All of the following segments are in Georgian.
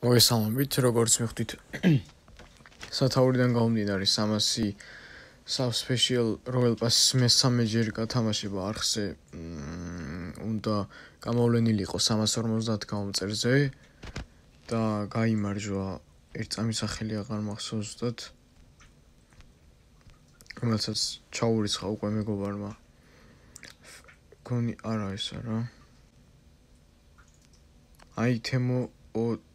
მოგესალმებით, როგორც მიხვდით. სათაურიდან გამომდინარე 300 sub special royal pass მესამე ჯერ გათამაშება არხზე. უნდა გამოვლენილიყო 350 გამომწერზე და გამოიმარჯვა ერთ წამის სახელი აღარ მახსოვს ზუსტად. რომელსაც ჩაურიცხა უკვე მეგობარმა. გონი არა ეს არა. აიტემო ოთ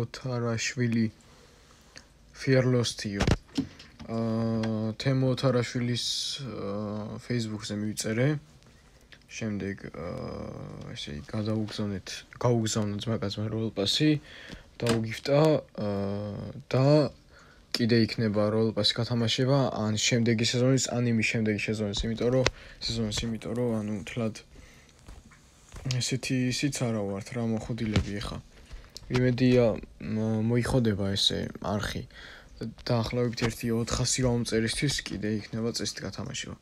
ოთარაშვილი ფიარლოსტიო აა თემო ოთარაშვილის Facebook-ზე მივწერე. შემდეგ აა ესე გადაუგზავნეთ გაუგზავნოთ მაგაზმა როლ პასი დაუგიფტა აა და კიდე იქნება როლ პასი გათამაშება ან შემდეგი სეზონის ან იმის შემდეგი სეზონის იმიტომ რომ სეზონის იმიტომ რომ ანუ თლად ესეთი ისიც არა ვართ რა მოხუდილები ახლა იმედია მოიხოდება ესე არხი დაახლოებით 1-400 გამომწერისთვის კიდე იქნება წესით გათამაშება.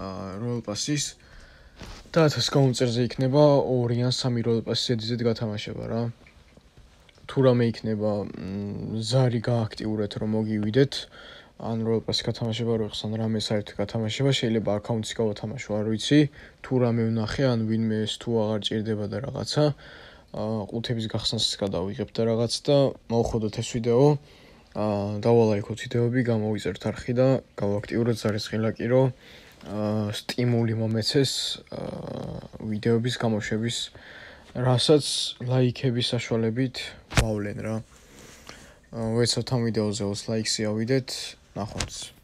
აა როლ პასის და 1000 გამომწერზე იქნება 2 ან 3 როლ პასის ედიზეთ გათამაშება რა. თუ რამე იქნება ზარი გააქტიურეთ რომ მოგივიდეთ ან როლ პასი გათამაშება რო ხსან რამე საერთო გათამაშება შეიძლება აკაუნტის გავათამაშო არ ვიცი თუ რამე ვნახე ან ვინმე ეს თუ აღარ ჭირდება და რაღაცა ყუთების გახსნას გადავიღებ და რაღაც და მოვხოდოთ ეს ვიდეო. აა დავალაიქოთ ვიდეოები, გამოვიწერთ არხი და გავაქტიუროთ ზარისხილაკი, რომ აა სტიმული მომეცეს აა ვიდეოების გამოშვების, რასაც ლაიქების საშუალებით ვავლენ რა. აა ვეცოთ ამ ვიდეოზე 20 ლაიქს იავიდეთ. ნახვამდის.